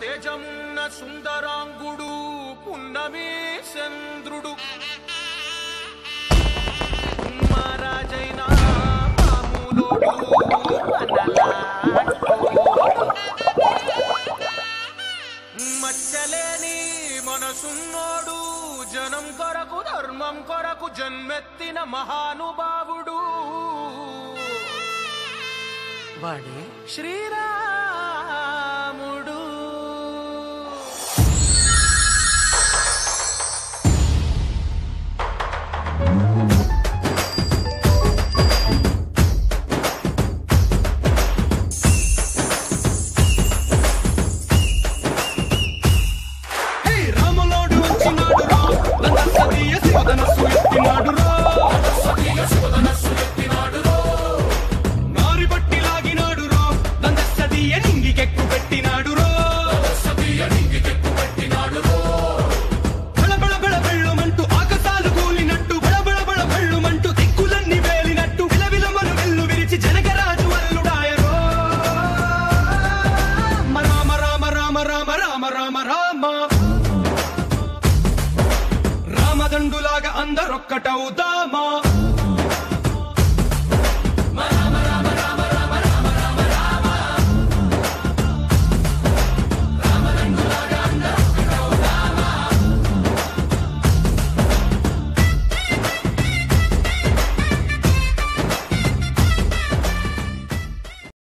తేజమున్న సుందరాంగుడు పున్నమి చంద్రుడు. మహారాజైన మామూలోడు. మచ్చలేని మనసున్నోడు జనం కొరకు ధర్మం కొరకు జన్మెత్తిన మహానుభావుడు. వాడే? శ్రీరాముడు రామ రామ రామ. రామదండులాగా అందరొక్కటవుదామా?